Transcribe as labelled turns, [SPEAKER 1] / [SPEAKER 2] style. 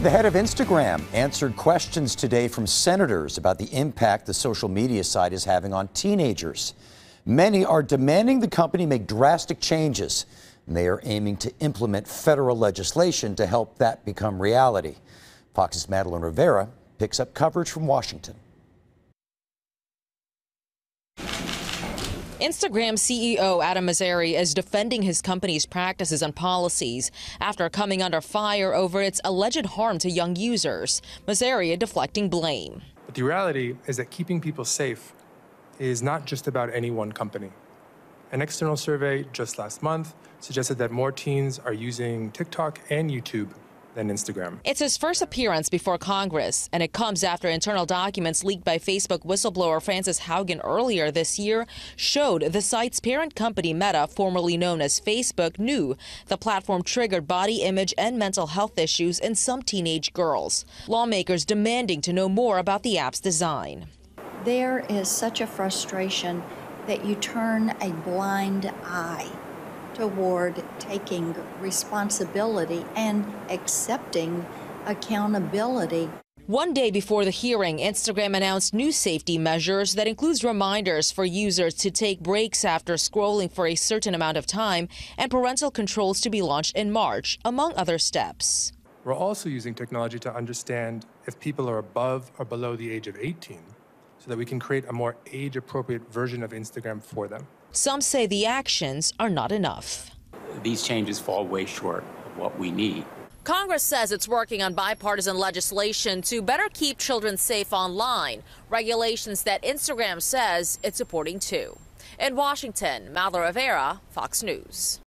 [SPEAKER 1] The head of Instagram answered questions today from senators about the impact the social media site is having on teenagers. Many are demanding the company make drastic changes, and they are aiming to implement federal legislation to help that become reality. Fox's Madeleine Rivera picks up coverage from Washington.
[SPEAKER 2] Instagram CEO Adam Mosseri is defending his company's practices and policies after coming under fire over its alleged harm to young users. Mosseri deflecting blame.
[SPEAKER 3] But the reality is that keeping people safe is not just about any one company. An external survey just last month suggested that more teens are using TikTok and YouTube than Instagram.
[SPEAKER 2] It's his first appearance before Congress, and it comes after internal documents leaked by Facebook whistleblower Frances Haugen earlier this year showed the site's parent company Meta, formerly known as Facebook, knew the platform triggered body image and mental health issues in some teenage girls. Lawmakers demanding to know more about the app's design.
[SPEAKER 4] There is such a frustration that you turn a blind eye toward taking responsibility and accepting accountability.
[SPEAKER 2] One day before the hearing, Instagram announced new safety measures that includes reminders for users to take breaks after scrolling for a certain amount of time and parental controls to be launched in March, among other steps.
[SPEAKER 3] We're also using technology to understand if people are above or below the age of 18 so that we can create a more age appropriate version of Instagram for them.
[SPEAKER 2] Some say the actions are not enough.
[SPEAKER 5] These changes fall way short of what we need.
[SPEAKER 2] Congress says it's working on bipartisan legislation to better keep children safe online, regulations that Instagram says it's supporting too. In Washington, Madeleine Rivera, Fox News.